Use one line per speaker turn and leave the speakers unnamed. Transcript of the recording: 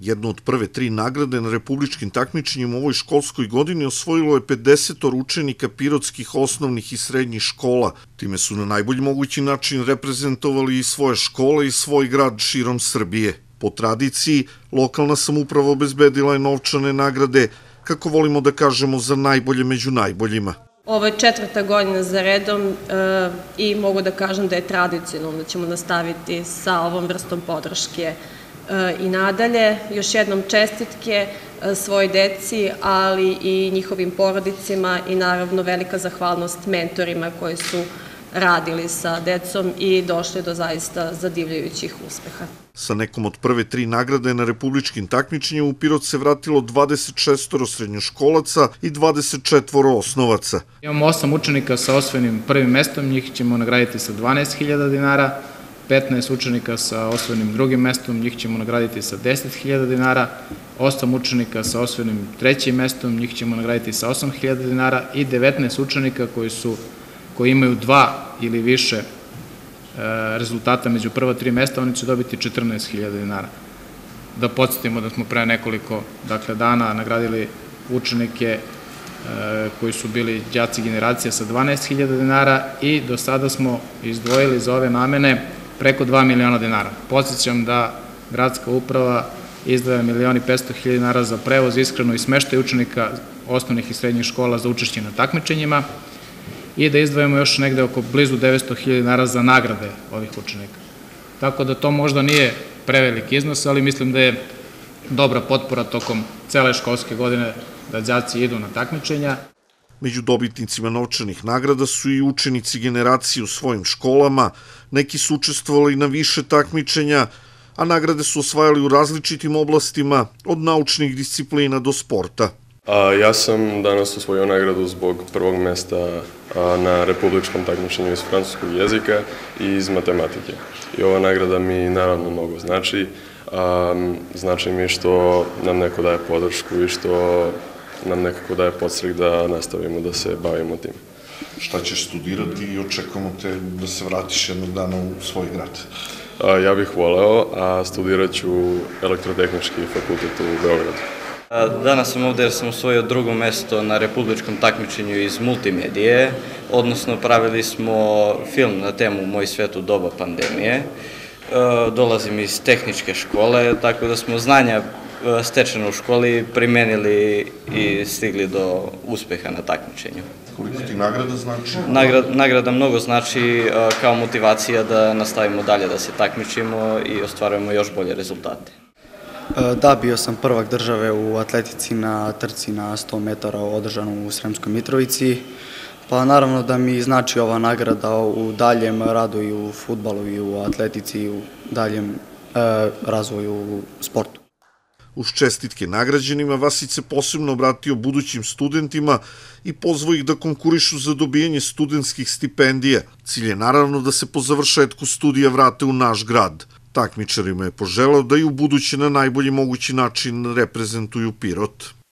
Jednu od prve tri nagrade na republičkim takmičenjima u ovoj školskoj godini osvojilo je 50 učenika pirotskih osnovnih i srednjih škola. Time su na najbolji mogući način reprezentovali i svoje škole i svoj grad širom Srbije. Po tradiciji, lokalna samuprava obezbedila je novčane nagrade, kako volimo da kažemo, za najbolje među najboljima.
Ovo je četvrta godina za redom e, i mogu da kažem da je tradicionalno da ćemo nastaviti sa ovom vrstom podrške i nadalje. Još jednom čestitke e, svoj deci, ali i njihovim porodicima i naravno velika zahvalnost mentorima koji su radili sa decom i došli do zaista zadivljajućih uspeha.
Sa nekom od prve tri nagrade na republičkim takmičenjima u Pirot se vratilo 26 srednjoškolaca i 24 osnovaca.
Imamo osam učenika sa osvojenim prvim mestom, njih ćemo nagraditi sa 12.000 dinara, 15 učenika sa osvojenim drugim mestom, njih ćemo nagraditi sa 10.000 dinara, 8 učenika sa osvojenim trećim mestom, njih ćemo nagraditi sa 8.000 dinara i 19 učenika koji su koji imaju dva ili više e, rezultata među prva tri mesta, oni će dobiti 14.000 dinara. Da podsjetimo da smo pre nekoliko dakle, dana nagradili učenike e, koji su bili džaci generacija sa 12.000 dinara i do sada smo izdvojili za ove namene preko 2 miliona dinara. Podsjećam da gradska uprava izdvaja milioni 500.000 dinara za prevoz, iskreno i smeštaj učenika osnovnih i srednjih škola za učešće na takmičenjima, i da izdvajamo još negde oko blizu 900.000 dinara za nagrade ovih učenika. Tako da to možda nije prevelik iznos, ali mislim da je dobra potpora tokom cele školske godine da džaci idu na takmičenja.
Među dobitnicima novčanih nagrada su i učenici generacije u svojim školama, neki su učestvovali na više takmičenja, a nagrade su osvajali u različitim oblastima, od naučnih disciplina do sporta.
Ja sam danas osvojio nagradu zbog prvog mesta na republičkom takmičenju iz francuskog jezika i iz matematike. I ova nagrada mi naravno mnogo znači. Znači mi što nam neko daje podršku i što nam nekako daje podstrek da nastavimo da se bavimo tim.
Šta ćeš studirati i očekujemo te da se vratiš jednog dana u svoj grad?
A, ja bih voleo, a studirat ću elektrotehnički fakultet u Beogradu.
Danas sam ovde jer sam osvojio drugo mesto na republičkom takmičenju iz multimedije, odnosno pravili smo film na temu Moj svet u doba pandemije. Dolazim iz tehničke škole, tako da smo znanja stečene u školi primenili i stigli do uspeha na takmičenju.
Koliko ti nagrada znači?
Nagrada, nagrada mnogo znači kao motivacija da nastavimo dalje da se takmičimo i ostvarujemo još bolje rezultate.
E, da, bio sam prvak države u atletici na trci na 100 metara održanu u Sremskoj Mitrovici. Pa naravno da mi znači ova nagrada u daljem radu i u futbalu i u atletici i u daljem e, razvoju u sportu.
Uz čestitke nagrađenima Vasić se posebno obratio budućim studentima i pozvao ih da konkurišu za dobijanje studentskih stipendija. Cilj je naravno da se po završetku studija vrate u naš grad – Takmičarima je poželao da i u buduće na najbolji mogući način reprezentuju Pirot.